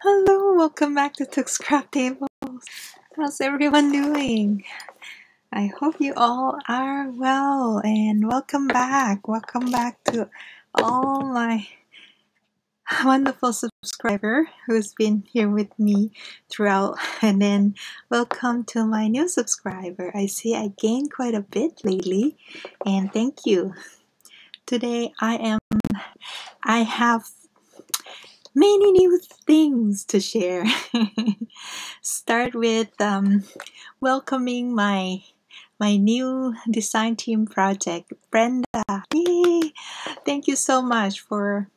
Hello, welcome back to Took's Craft Tables. How's everyone doing? I hope you all are well and welcome back. Welcome back to all my wonderful subscriber who's been here with me throughout and then welcome to my new subscriber. I see I gained quite a bit lately and thank you. Today I am I have many new things to share. Start with um, welcoming my my new design team project, Brenda. Yay! Thank you so much for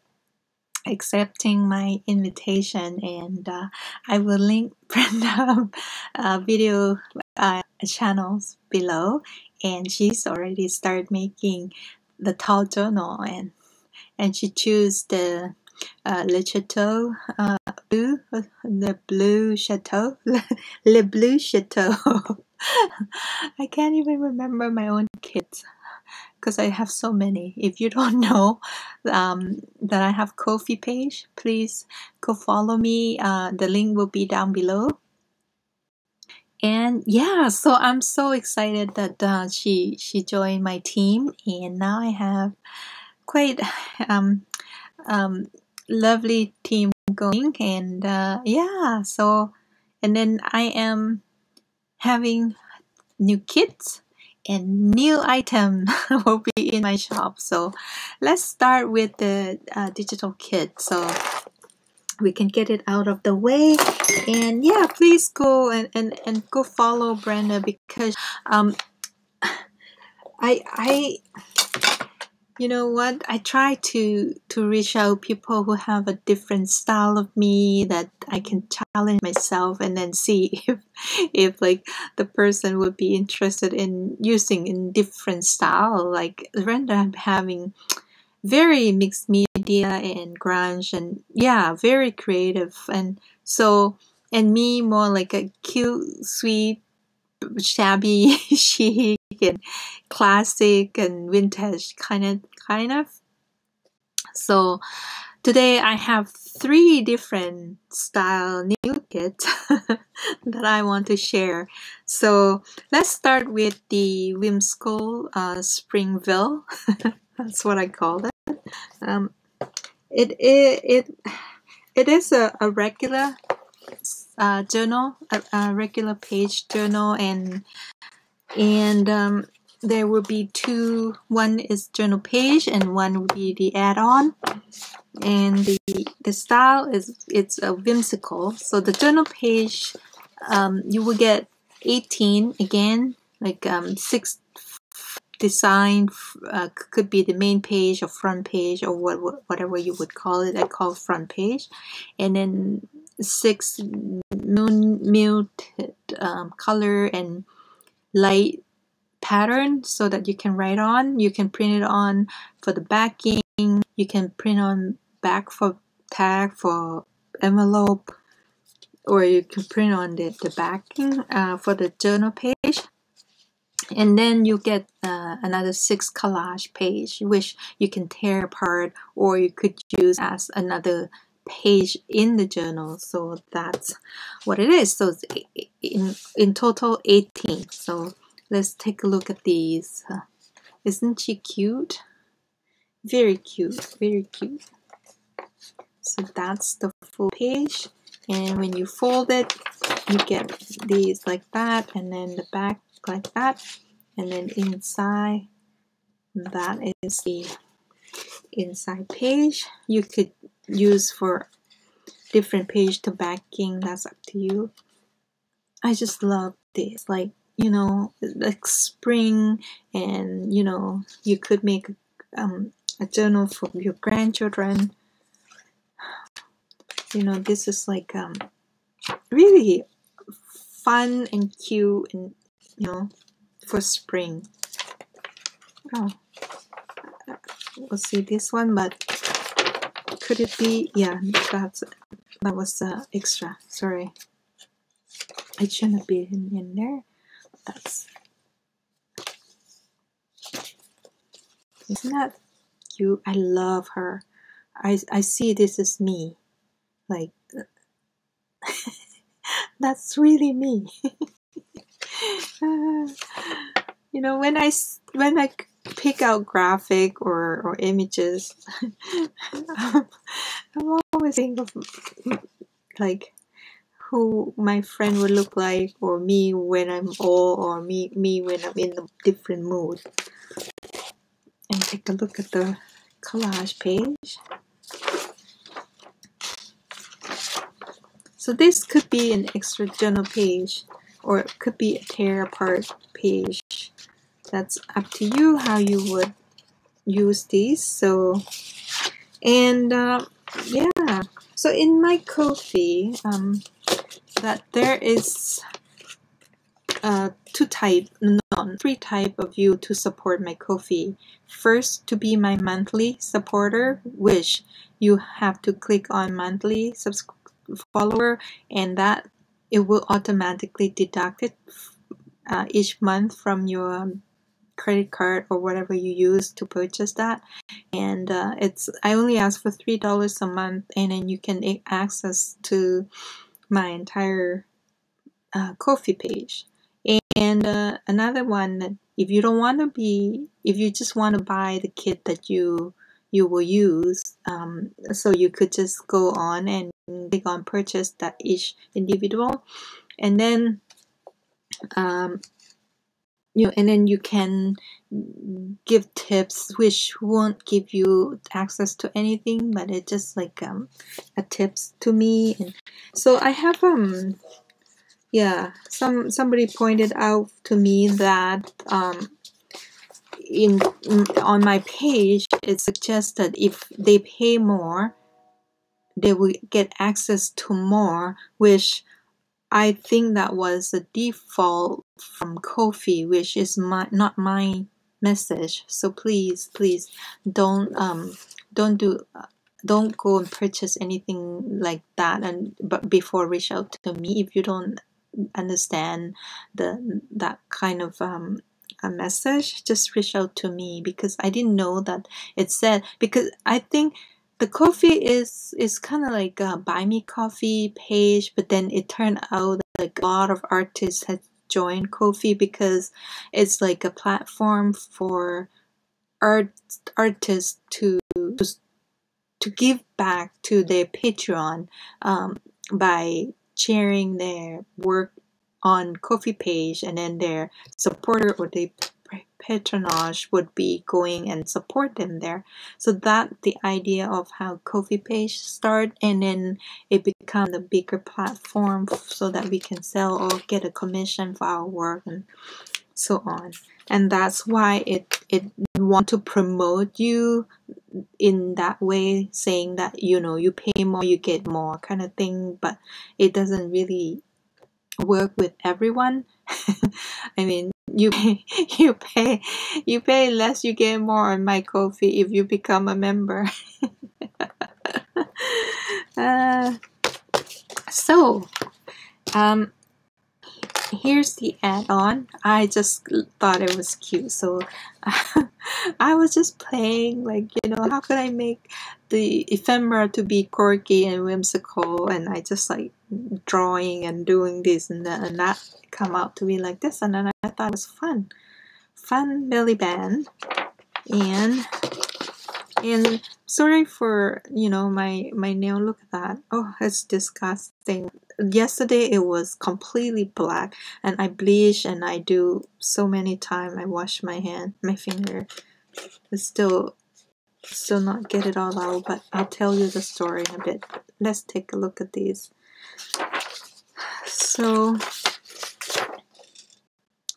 accepting my invitation, and uh, I will link Brenda uh, video uh, channels below. And she's already started making the tall journal, and and she chose the uh, Le Chateau uh, Bleu, the Blue Chateau, Le Blue Chateau. I can't even remember my own kids because I have so many. If you don't know um, that I have Ko-fi page, please go follow me. Uh, the link will be down below. And yeah, so I'm so excited that uh, she she joined my team, and now I have quite um, um, lovely team going and uh, yeah so and then i am having new kits and new item will be in my shop. So let's start with the uh, digital kit. So we can get it out of the way. And yeah please go and, and, and go follow brenda because um i i you know what? I try to to reach out people who have a different style of me that i can challenge myself and then see if if like the person would be interested in using in different style. Like Brenda having very mixed media and grunge and yeah very creative. And so and me more like a cute sweet shabby chic and classic and vintage kind of kind of. So today I have three different style new kits that I want to share. So let's start with the whimsical uh, Springville. That's what I call it. Um, it, it, it, it is a, a regular uh, journal, a, a, regular page journal, and and um, there will be two one is journal page and one will be the add-on. And the the style is it's a whimsical. So the journal page um, you will get 18 again like um, six design uh, could be the main page or front page or what, whatever you would call it I call front page. And then six muted um, color and light pattern so that you can write on. You can print it on for the backing. You can print on back for tag for envelope or you can print on the, the backing uh, for the journal page and then you get uh, another six collage page which you can tear apart or you could use as another page in the journal so that's what it is so in in total 18 so Let's take a look at these. Isn't she cute? Very cute, very cute. So that's the full page. And when you fold it, you get these like that, and then the back like that, and then inside, that is the inside page. You could use for different page to backing, that's up to you. I just love this. Like you know like spring and you know you could make um, a journal for your grandchildren you know this is like um, really fun and cute and you know for spring oh we'll see this one but could it be yeah that's that was uh, extra sorry it shouldn't be in, in there that's isn't that cute? I love her. I I see this as me, like That's really me. Uh, you know, when I when I pick out graphic or or images, I'm always thinking of like who my friend would look like or me when I'm old or me me when I'm in a different mood. And take a look at the collage page. So this could be an extra journal page or it could be a tear apart page. That's up to you how you would use these. So, and uh, yeah, so in my Ko-fi, um, that there is uh, two type, three type of you to support my Ko-fi. First, to be my monthly supporter, which you have to click on monthly follower, and that it will automatically deduct it uh, each month from your credit card or whatever you use to purchase that and uh, it's i only ask for three dollars a month and then you can access to my entire uh, Ko-fi page. And uh, another one, that if you don't want to be, if you just want to buy the kit that you you will use, um, so you could just go on and click on purchase that each individual, and then um, you know, and then you can give tips which won't give you access to anything but it's just like um a tips to me. And so i have um yeah some somebody pointed out to me that um in, in on my page it suggests that if they pay more they will get access to more which I think that was the default from Ko-fi, which is my not my message. So please, please don't um don't do don't go and purchase anything like that and but before reach out to me if you don't understand the that kind of um a message just reach out to me because i didn't know that it said because i think the Ko-fi is is kind of like a buy me coffee page but then it turned out like a lot of artists had joined Ko-fi because it's like a platform for art artists to to give back to their Patreon um, by sharing their work on Ko-fi page and then their supporter or the patronage would be going and support them there. So that the idea of how Ko-fi page start and then it become the bigger platform so that we can sell or get a commission for our work and so on. And that's why it it want to promote you in that way, saying that you know you pay more, you get more kind of thing, but it doesn't really work with everyone. I mean, you pay, you pay, you pay less, you get more on my Ko-fi if you become a member. uh, so, um, here's the add-on. I just thought it was cute, so I was just playing like you know how could I make the ephemera to be quirky and whimsical, and I just like drawing and doing this and that, and that come out to be like this, and then I thought it was fun, fun belly band, and and sorry for you know my my nail. Look at that. Oh, it's disgusting yesterday it was completely black and I bleach and I do so many times I wash my hand my finger it's still still not get it all out but I'll tell you the story in a bit let's take a look at these so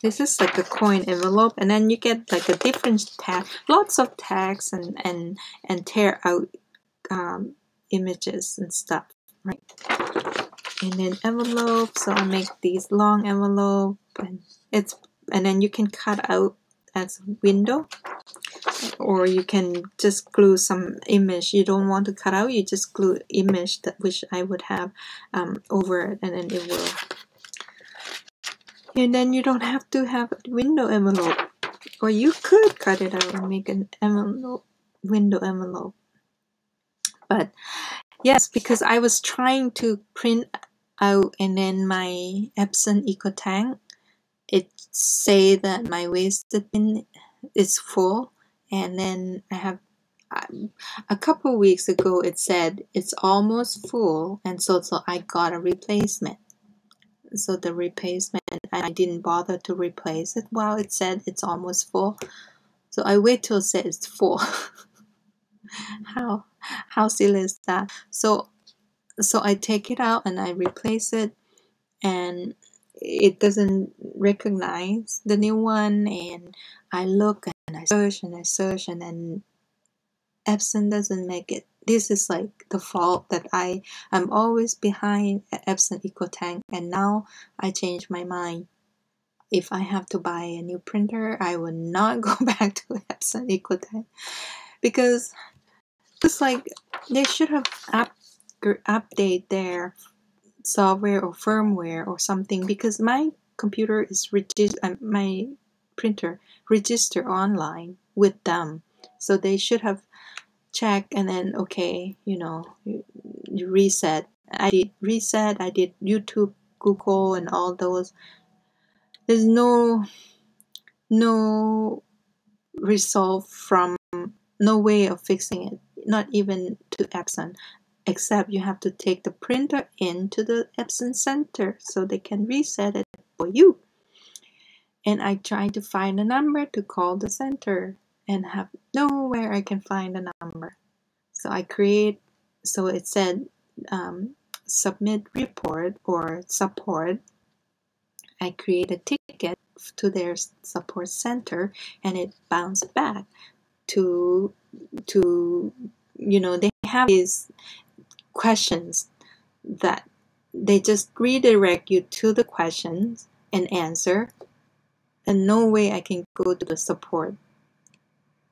this is like a coin envelope and then you get like a different tag lots of tags and and and tear out um, images and stuff right? And then envelope so I make these long envelope and it's and then you can cut out as window or you can just glue some image. You don't want to cut out you just glue image that which I would have um, over it and then it will and then you don't have to have a window envelope. Or you could cut it out and make an envelope window envelope. But yes because I was trying to print out and then my Epson EcoTank it say that my wasted bin is full. And then I have um, a couple weeks ago it said it's almost full and so so I got a replacement so the replacement I didn't bother to replace it. While it said it's almost full. So I wait till it says it's full. How how silly is that? So so I take it out and I replace it and it doesn't recognize the new one. And I look and I search and I search and then Epson doesn't make it. This is like the fault that I I'm always behind Epson EcoTank and now I changed my mind. If I have to buy a new printer, I will not go back to Epson EcoTank because it's like they should have up, update their software or firmware or something because my computer is registered uh, my printer register online with them so they should have checked and then okay you know you, you reset. I did reset i did youtube google and all those. There's no no resolve from no way of fixing it not even to epson except you have to take the printer into the Epson Center so they can reset it for you. And I tried to find a number to call the center and have nowhere I can find a number. So I create, so it said um, submit report or support. I create a ticket to their support center and it bounced back to to you know they have these questions that they just redirect you to the questions and answer and no way I can go to the support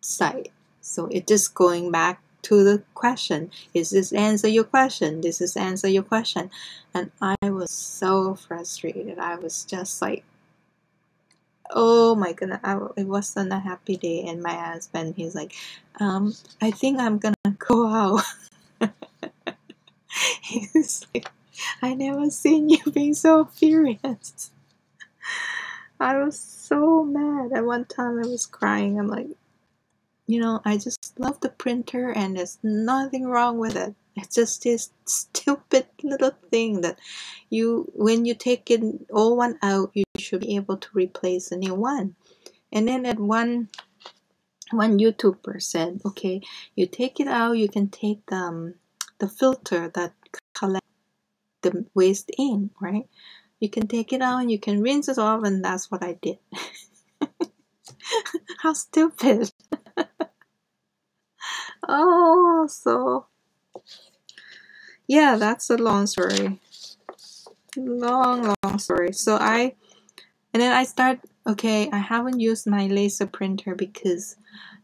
site. So it's just going back to the question. Is this answer your question? This is answer your question. And I was so frustrated. I was just like, oh my goodness, I, it wasn't a happy day. And my husband, he's like, um, I think I'm gonna go out. He's like, I never seen you being so furious. I was so mad. At one time, I was crying. I'm like, you know, I just love the printer and there's nothing wrong with it. It's just this stupid little thing that you, when you take it all one out, you should be able to replace a new one. And then at one, one YouTuber said, okay, you take it out, you can take the, um, the filter that collect the waste in, right? You can take it out and you can rinse it off, and that's what I did. How stupid! oh, so yeah, that's a long story. Long, long story. So I, and then I start. Okay, I haven't used my laser printer because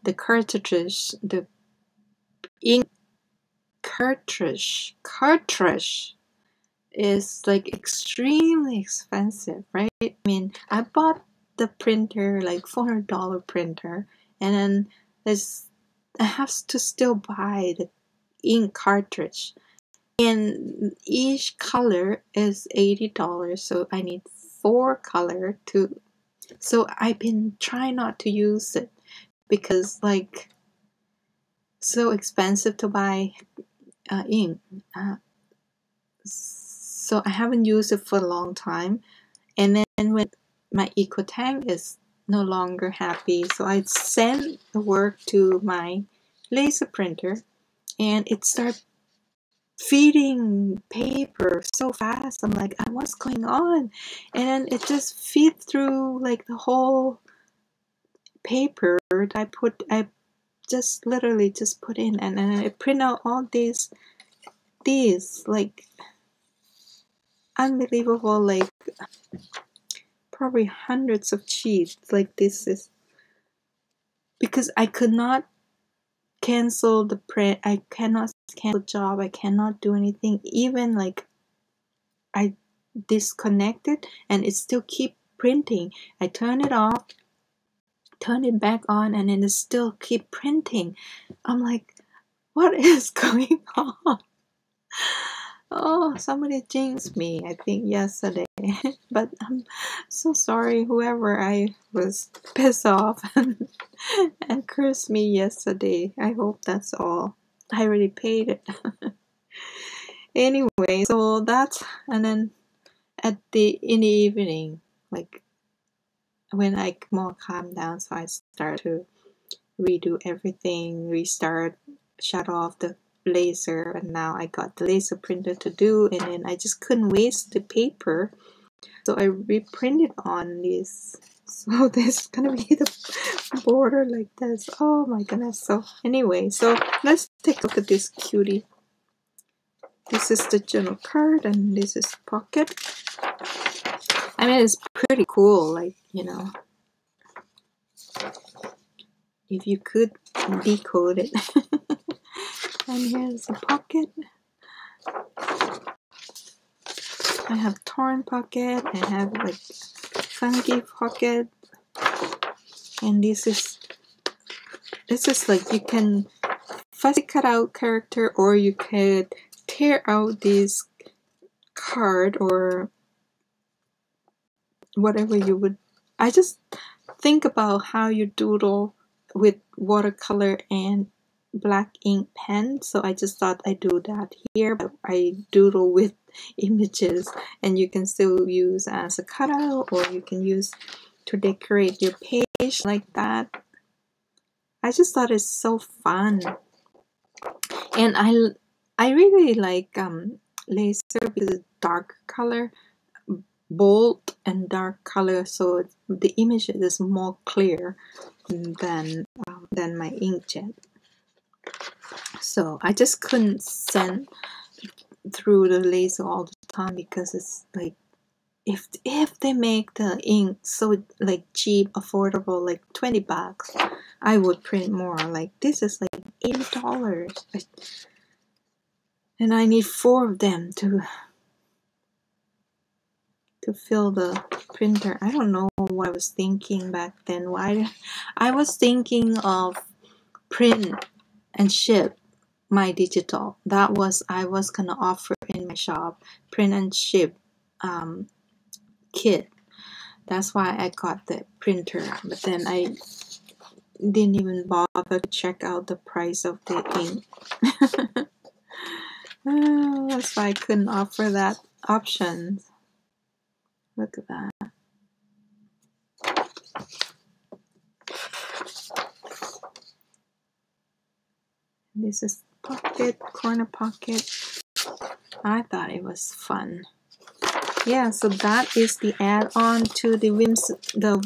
the cartridges, the ink cartridge cartridge is like extremely expensive, right? I mean, I bought the printer like four hundred dollar printer, and then I have to still buy the ink cartridge, and each color is eighty dollars, so I need four color to. So I've been trying not to use it because like so expensive to buy uh, ink. Uh, so I haven't used it for a long time. And then when my eco tank is no longer happy, so I sent the work to my laser printer and it started feeding paper so fast. I'm like, what's going on? And it just feed through like the whole paper I put I just literally just put in and then I print out all these these like unbelievable like probably hundreds of sheets like this is because I could not cancel the print I cannot cancel the job I cannot do anything even like I disconnected and it still keep printing I turn it off turn it back on and it still keep printing. I'm like, what is going on? Oh, somebody jinxed me, I think, yesterday. but I'm so sorry, whoever I was pissed off and, and cursed me yesterday. I hope that's all. I already paid it. anyway, so that's, and then at the, in the evening, like when I more calm down, so I start to redo everything, restart, shut off the laser and now I got the laser printer to do and then I just couldn't waste the paper so I reprinted on this. So this is gonna be the border like this. Oh my goodness. So anyway so let's take a look at this cutie. This is the journal card and this is pocket. I mean it's pretty cool like you know. If you could decode it. And here's a pocket I have torn pocket I have like funky pocket. And this is this is like you can fussy cut out character or you could tear out this card or whatever you would I just think about how you doodle with watercolor and black ink pen. So I just thought I'd do that here but I doodle with images and you can still use as a cutout or you can use to decorate your page like that. I just thought it's so fun. And I I really like um laser because it's dark color bold and dark color so the image is more clear than um, than my inkjet. So I just couldn't send through the laser all the time because it's like if if they make the ink so like cheap affordable like 20 bucks I would print more. Like this is like eight dollars. And I need four of them to to fill the printer. I don't know what I was thinking back then. Why I was thinking of print and ship my digital. That was I was gonna offer in my shop print and ship um, kit. That's why I got the printer but then I didn't even bother to check out the price of the ink. Oh, that's why I couldn't offer that option. Look at that. This is pocket corner pocket. I thought it was fun. Yeah so that is the add-on to the whims the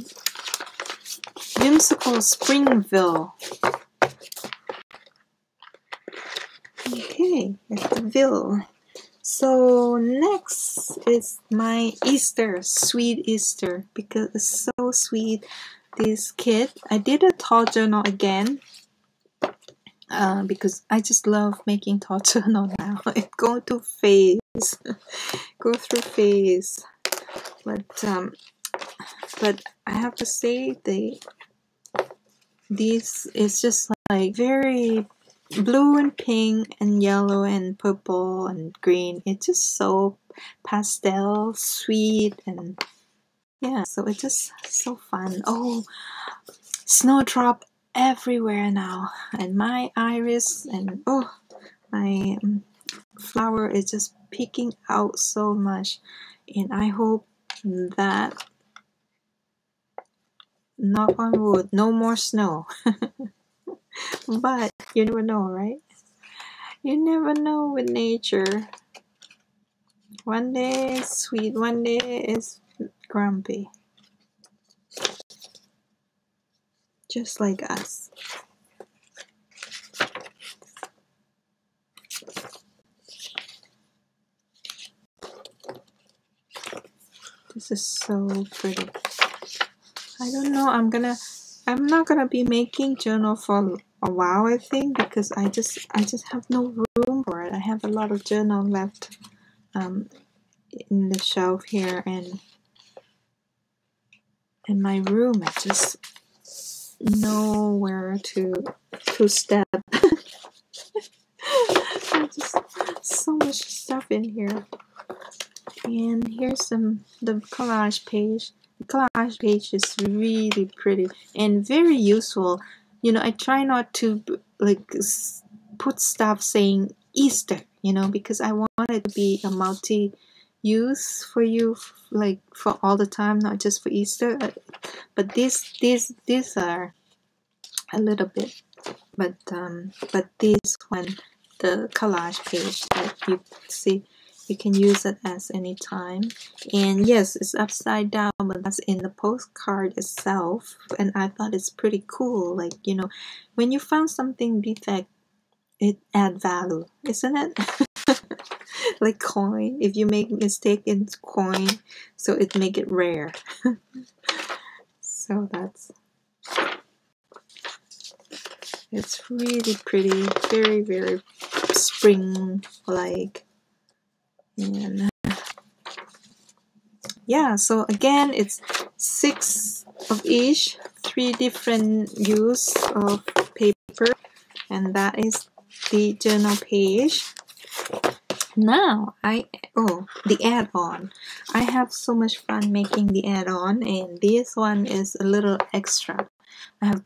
whimsical springville. Okay that's the ville. So next is my Easter, sweet Easter, because it's so sweet. This kit, I did a tall journal again uh, because I just love making tall journal now. It go to phase, go through phase. But um, but I have to say the these is just like very blue and pink and yellow and purple and green. It's just so pastel, sweet, and yeah, so it's just so fun. Oh, snowdrop everywhere now, and my iris and oh, my um, flower is just peeking out so much, and I hope that knock on wood, no more snow. but you never know, right? You never know with nature. One day it's sweet, one day it's grumpy. Just like us. This is so pretty. I don't know, I'm gonna I'm not gonna be making journal for a while I think because I just I just have no room for it. I have a lot of journal left um, in the shelf here and in my room I just nowhere to to step just so much stuff in here. And here's some the collage page. The collage page is really pretty and very useful. You know, I try not to like put stuff saying Easter, you know, because I want it to be a multi use for you like for all the time not just for easter but these these these are a little bit but um but this one the collage page that you see you can use it as any time. And yes it's upside down but that's in the postcard itself and i thought it's pretty cool like you know when you found something defect it add value isn't it like coin. If you make mistake in coin so it make it rare. So that's it's really pretty. Very very spring like. And yeah so again it's six of each three different use of paper. And that is the journal page now I oh the add-on. I have so much fun making the add-on and this one is a little extra. I have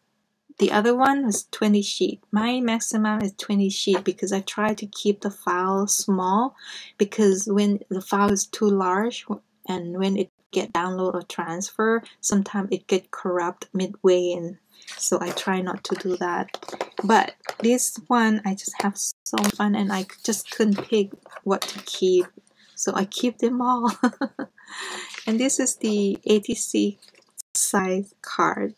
the other one was 20 sheet. My maximum is 20 sheet because I try to keep the file small because when the file is too large and when it get download or transfer sometimes it get corrupt midway and so I try not to do that but this one I just have so fun and I just couldn't pick what to keep. So I keep them all. And this is the ATC size card.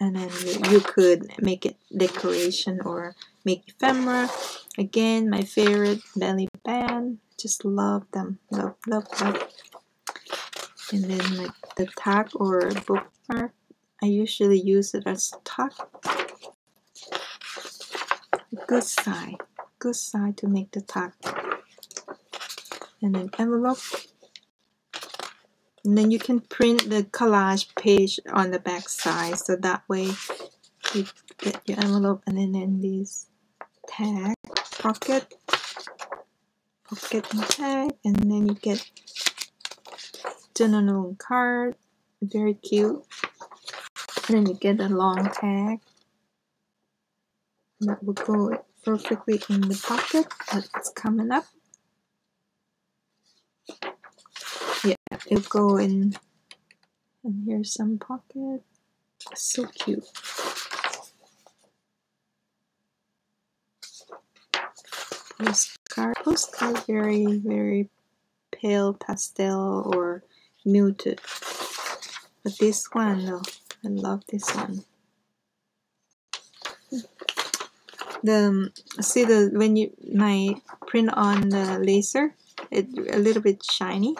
And then you, could make it decoration or make ephemera. Again my favorite belly band. Just love them. Love love love. And then like the tag or bookmark. I usually use it as tag good side good side to make the tag and then envelope. And then you can print the collage page on the back side so that way you get your envelope and then in this tag pocket pocket and tag and then you get journal card very cute. And then you get a long tag that will go perfectly in the pocket that's coming up. Yeah it'll go in and here's some pocket. So cute. Postcard postcard very very pale pastel or muted. But this one though I love this one the see the when you my print on the laser it a little bit shiny.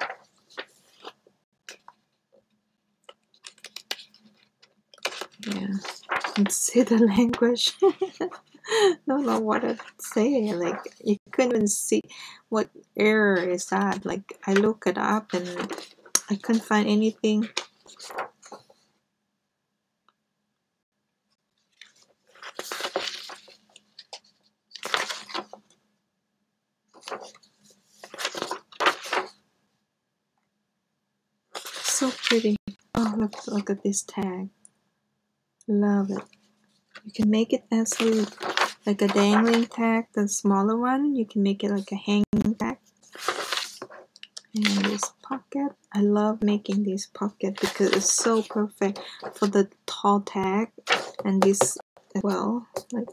Yeah. See the language. Don't know what to say like you couldn't see what error is that. Like I look it up and I couldn't find anything so pretty oh look look at this tag. Love it. You can make it as a like a dangling tag the smaller one. You can make it like a hanging tag. And this pocket. I love making this pocket because it's so perfect for the tall tag. And this as well like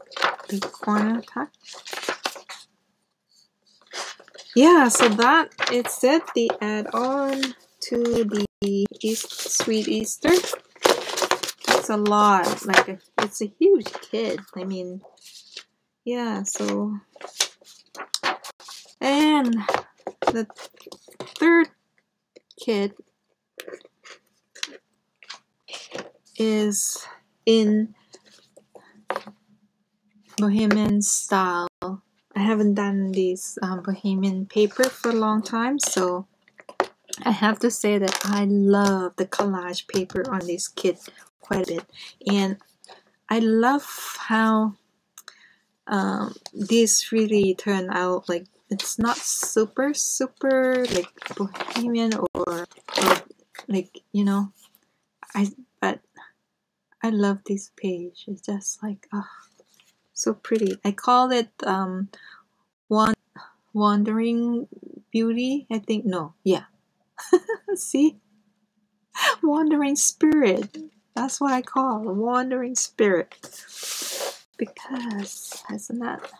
the corner tag. Yeah so that it's it the add-on to the East Sweet Easter. That's a lot. Like a, it's a huge kit. I mean, yeah. So, and the third kit is in Bohemian style. I haven't done this um, Bohemian paper for a long time, so I have to say that I love the collage paper on this kit quite a bit. And I love how um, this really turned out like it's not super super like bohemian or, or like you know I but I love this page. It's just like oh so pretty. I call it um one wandering beauty I think. No yeah see? Wandering spirit. That's what I call a wandering spirit. Because isn't that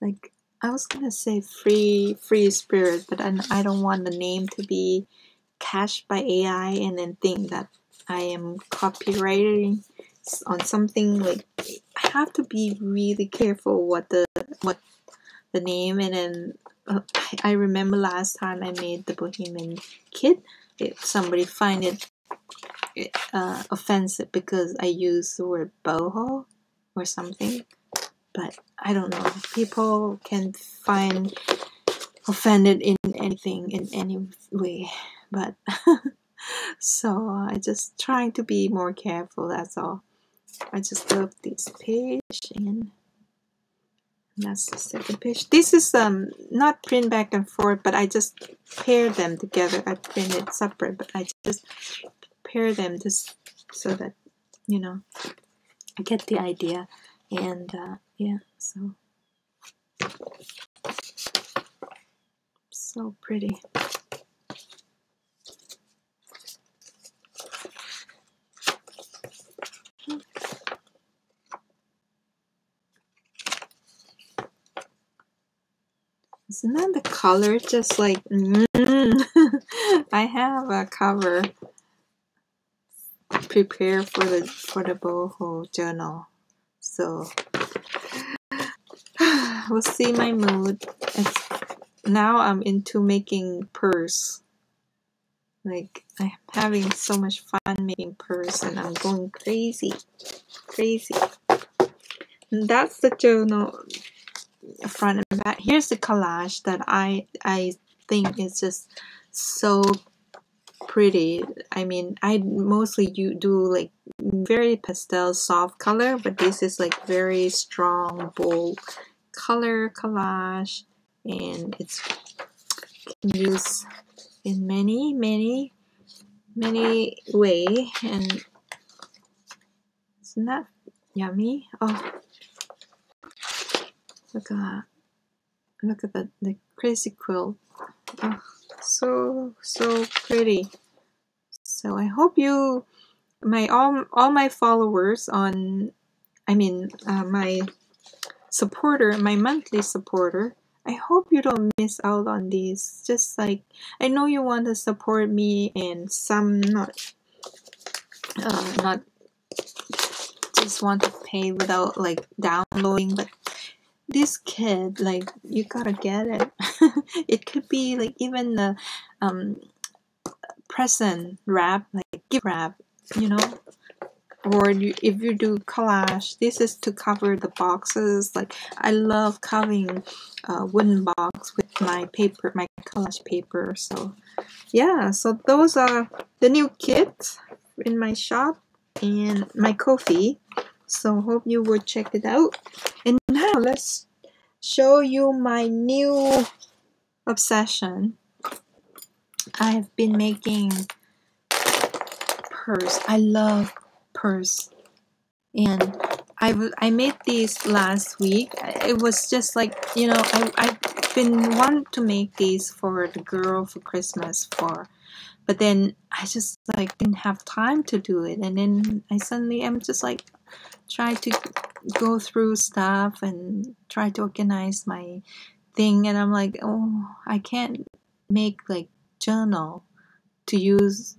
like I was gonna say free free spirit, but I, I don't want the name to be cached by AI and then think that I am copyrighting on something like I have to be really careful what the what the name and then uh, I remember last time I made the Bohemian Kit, if somebody find it uh, offensive because I use the word boho or something. But I don't know. People can find offended in anything in any way. But so I just trying to be more careful. That's all. I just love this page and that's the second page. This is um not print back and forth, but I just pair them together. I printed separate, but I just pair them just so that you know I get the idea and uh, yeah so so pretty Isn't that the color just like mm, I have a cover. Prepare for the for the boho journal. So we'll see my mood. It's now i'm into making purse. Like i'm having so much fun making purse and i'm going crazy crazy. And that's the journal front and back here's the collage that i i think is just so pretty. I mean, I mostly you do like very pastel soft color, but this is like very strong, bold color collage, and it's used in many, many, many way, and isn't that yummy? Oh, look at that! Look at the the crazy quilt. Oh so so pretty so i hope you my all all my followers on i mean uh, my supporter my monthly supporter i hope you don't miss out on these just like i know you want to support me and some not uh, not just want to pay without like downloading but this kid like you gotta get it. It could be like even the um present wrap like gift wrap you know? Or you, if you do collage this is to cover the boxes. Like i love covering a wooden box with my paper my collage paper. So yeah so those are the new kits in my shop and my Ko-fi so hope you will check it out. And now let's show you my new obsession. I have been making purse. I love purse. And I, I made these last week. It was just like you know I, I've been wanting to make these for the girl for Christmas for but then I just like didn't have time to do it. And then I suddenly am just like try to go through stuff and try to organize my thing and I'm like oh I can't make like journal to use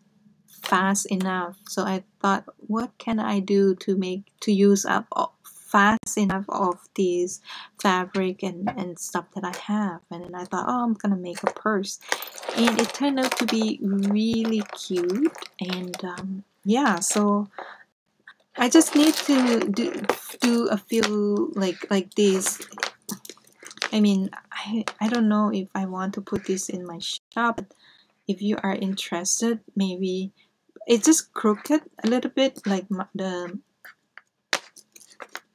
fast enough. So I thought what can I do to make to use up fast enough of these fabric and, and stuff that I have? And then I thought oh I'm gonna make a purse. And it turned out to be really cute and um, yeah so I just need to do, do a few like like this. I mean, I I don't know if I want to put this in my shop. If you are interested, maybe it's just crooked a little bit, like the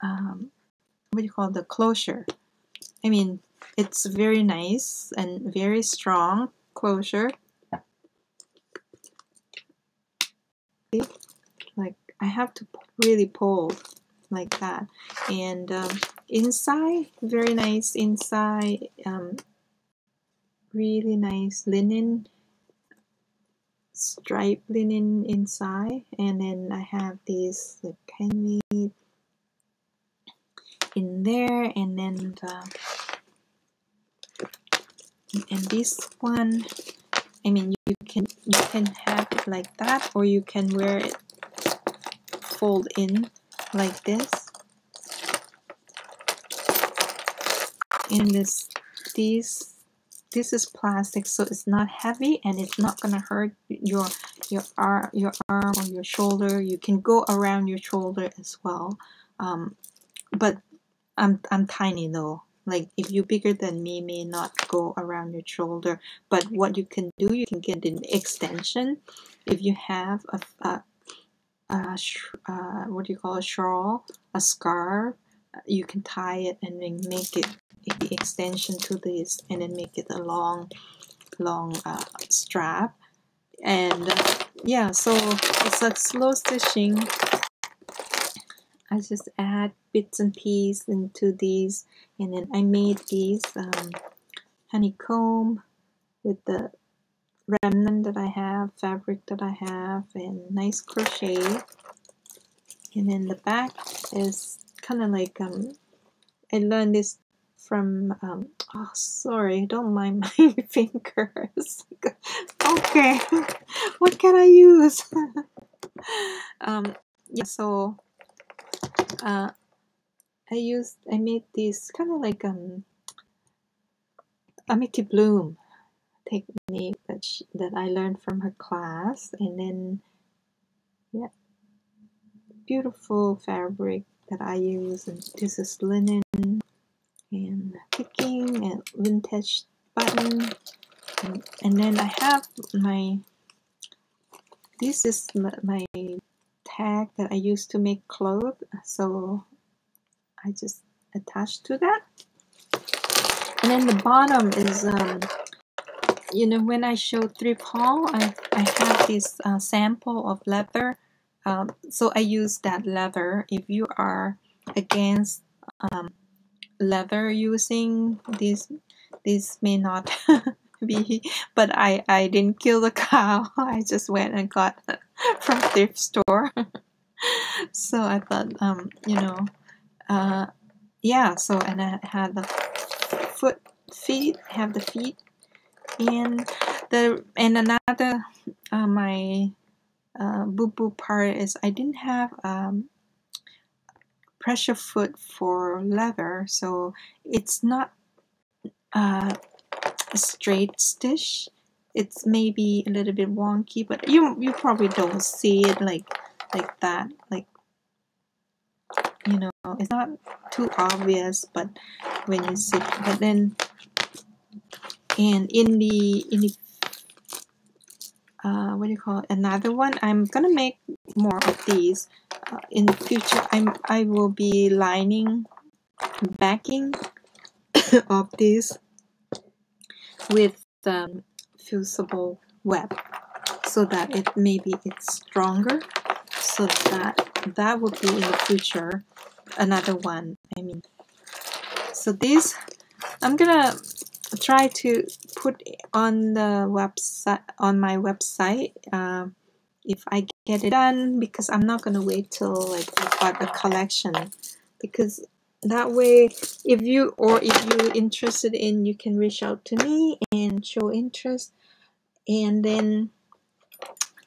um, what do you call the closure I mean it's very nice and very strong closure like I have to really pull like that. And um, inside very nice inside um, really nice linen stripe linen inside. And then I have these handmade in there. And then the and this one I mean you can you can have it like that or you can wear it fold in like this. And this these this is plastic so it's not heavy and it's not gonna hurt your your arm your arm or your shoulder. You can go around your shoulder as well um, but I'm, I'm tiny though. Like if you're bigger than me may not go around your shoulder but what you can do you can get an extension. If you have a, a, a uh, what do you call a shawl a scarf. You can tie it and then make it the extension to this and then make it a long long uh, strap. And uh, yeah so it's a slow stitching. I just add bits and pieces into these and then I made these um, honeycomb with the remnant that I have, fabric that I have, and nice crochet. And then the back is kind of like, um, I learned this from, um, oh, sorry, don't mind my fingers. okay, what can I use? um, yeah, so uh, I used I made this kind of like um Amity Bloom technique that she, that I learned from her class, and then yeah, beautiful fabric that I use, and this is linen and ticking and vintage button, and, and then I have my this is my tag that I use to make clothes. So I just attach to that. And then the bottom is um, you know when I show three haul I, I have this uh, sample of leather. Um, so I use that leather. If you are against um, leather using this this may not be but I, I didn't kill the cow. I just went and got from thrift store. So I thought um you know uh yeah so and I had the foot feet have the feet and the and another uh, my uh, boo boo part is I didn't have um pressure foot for leather so it's not uh, a straight stitch. It's maybe a little bit wonky but you you probably don't see it like like that like you know it's not too obvious but when you see but then and in the in the uh, what do you call it? Another one? I'm gonna make more of these uh, in the future. I'm I will be lining backing of this with um, fusible web so that it maybe it's stronger so that that would be in the future another one I mean. So this I'm gonna try to put on the website on my website uh, if I get it done because I'm not gonna wait till like I got a collection. Because that way if you or if you're interested in you can reach out to me and show interest. And then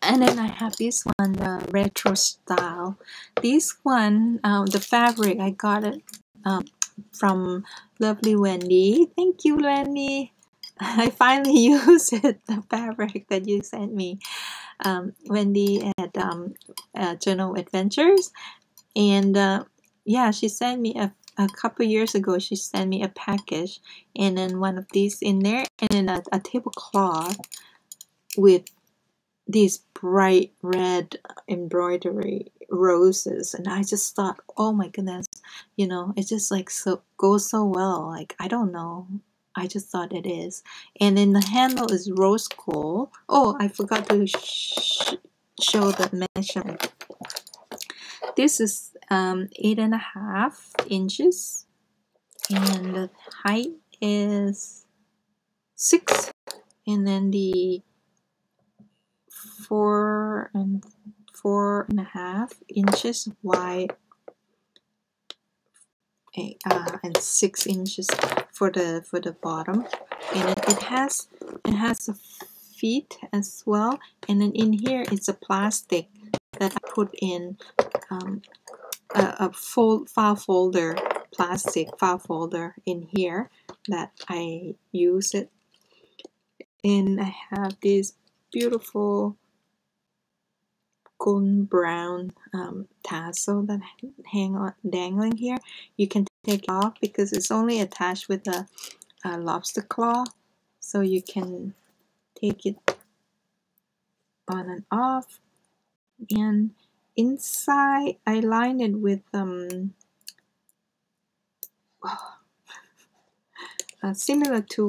and then I have this one the retro style. This one um, the fabric I got it um, from lovely Wendy. Thank you Wendy. I finally used the fabric that you sent me. Um, Wendy at um, uh, Journal Adventures. And uh, yeah she sent me a a couple years ago she sent me a package and then one of these in there and then a, a tablecloth with this bright red embroidery roses and i just thought oh my goodness you know it just like so goes so well like i don't know i just thought it is. And then the handle is rose gold. Oh i forgot to sh show the measurement this is um, eight and a half inches and the height is six and then the four and four and a half inches wide uh, and six inches for the for the bottom. And it, has it has a feet as well. And then in here it's a plastic that I put in um, a, a fold, file folder plastic file folder in here that I use it. And I have this beautiful golden brown um, tassel that hang on dangling here you can take it off because it's only attached with a, a lobster claw. So you can take it on and off. And inside I line it with um uh, similar to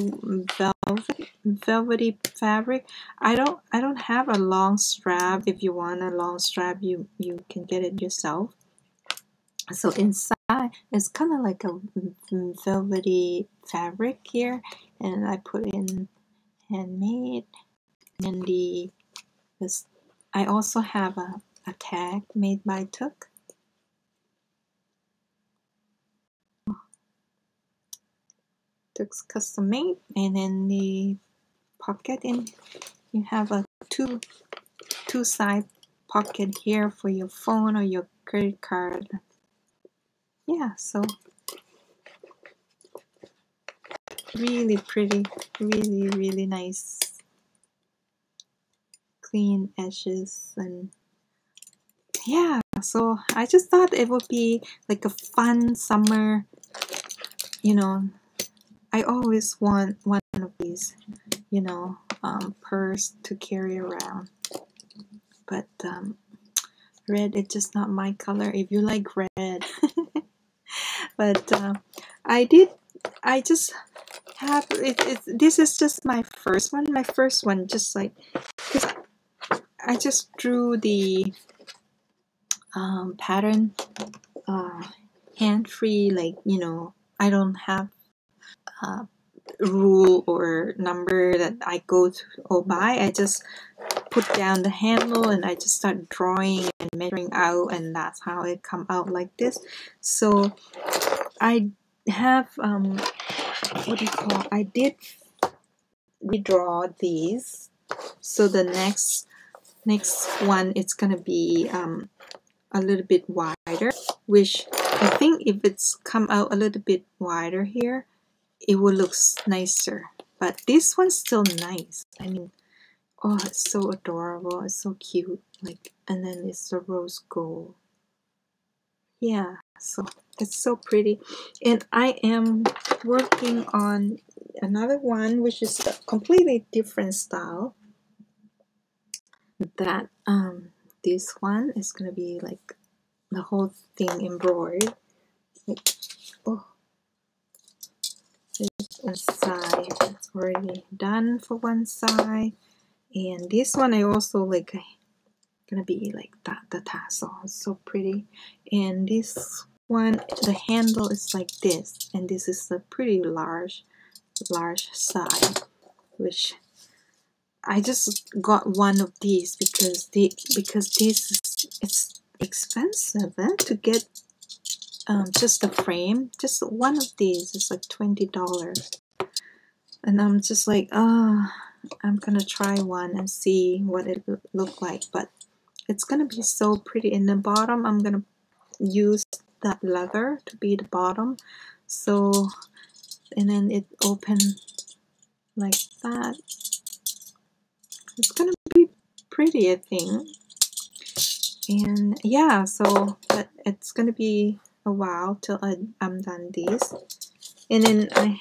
velvet velvety fabric. I don't I don't have a long strap. If you want a long strap you you can get it yourself. So inside it's kind of like a velvety fabric here and I put in handmade and the this I also have a, a tag made by Took Took's custom made and then the pocket in you have a two two side pocket here for your phone or your credit card. Yeah so really pretty really really nice. Clean edges and yeah so I just thought it would be like a fun summer you know I always want one of these you know um, purse to carry around. But um, red is just not my color. If you like red. But uh, I did I just have it, it this is just my first one. My first one just like because I just drew the um, pattern uh, hand free like you know I don't have a rule or number that I go to or by I just put down the handle and I just start drawing and measuring out and that's how it come out like this. So I have um what do you call I did redraw these. So the next next one it's gonna be um, a little bit wider which I think if it's come out a little bit wider here it will look nicer. But this one's still nice. I mean oh it's so adorable. It's so cute. Like and then it's the rose gold. Yeah so it's so pretty. And I am working on another one which is a completely different style. That um this one is gonna be like the whole thing embroidered. Like this side it's already done for one side. And this one I also like gonna be like that the tassel. It's so pretty. And this one the handle is like this. And this is a pretty large large side which I just got one of these because the because this is it's expensive eh, to get um, just the frame just one of these is like $20 and I'm just like oh I'm gonna try one and see what it look like but it's gonna be so pretty. In the bottom I'm gonna use that leather to be the bottom. So and then it open like that. It's gonna be pretty I think. And yeah so it's gonna be a while till I, I'm done this. And then I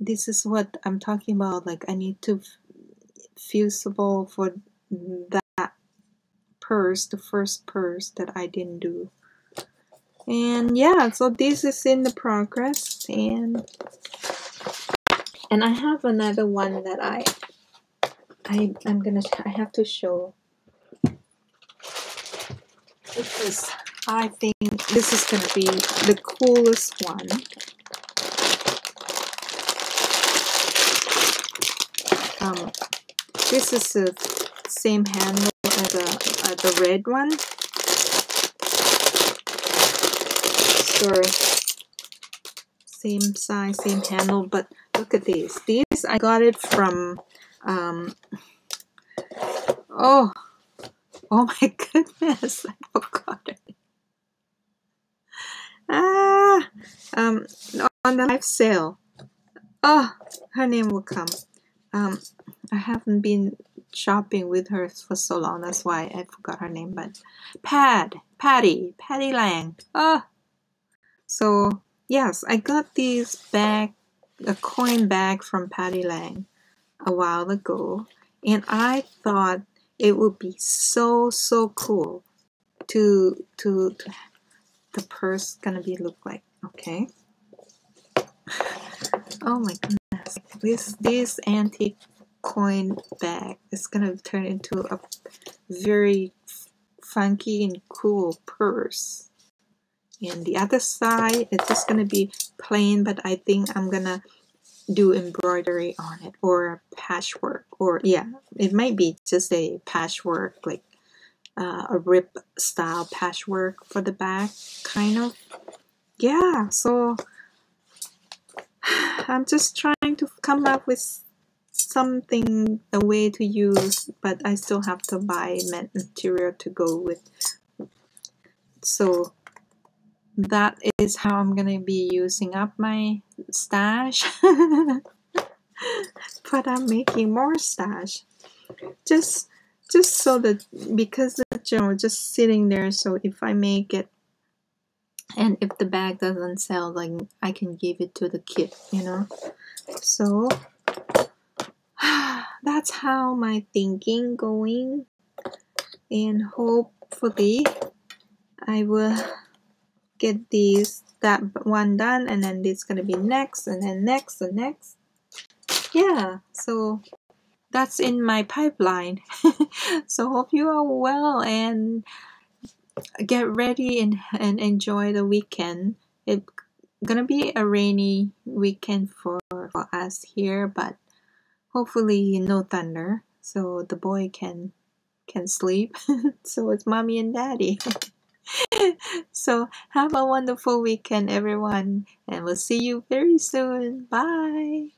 this is what I'm talking about like I need to fusible for that purse the first purse that I didn't do. And yeah so this is in the progress and and I have another one that I I I'm gonna I have to show. Because I think this is gonna be the coolest one. Um this is the same handle as the, the red one. Sorry same size same handle but look at these. These I got it from um oh oh my goodness I forgot it ah um on the live sale. Oh her name will come. Um I haven't been shopping with her for so long that's why I forgot her name but Pad Patty Patty Lang. Oh. So yes, I got this bag, a coin bag from Patty Lang a while ago, and I thought it would be so so cool to to, to the purse gonna be look like. Okay. Oh my goodness, this this antique coin bag is gonna turn into a very funky and cool purse and the other side it's just gonna be plain but I think I'm gonna do embroidery on it or patchwork or yeah it might be just a patchwork like uh, a rip style patchwork for the back kind of. Yeah so I'm just trying to come up with something a way to use but I still have to buy material to go with. So that is how I'm gonna be using up my stash. But I'm making more stash. Just just so that because you know just sitting there so if I make it and if the bag doesn't sell like I can give it to the kid you know? So that's how my thinking going. And hopefully I will get these that one done and then this gonna be next and then next and next. Yeah so that's in my pipeline so hope you are well and get ready and, and enjoy the weekend it's gonna be a rainy weekend for, for us here but hopefully no thunder so the boy can can sleep so it's mommy and daddy so have a wonderful weekend, everyone, and we'll see you very soon. Bye.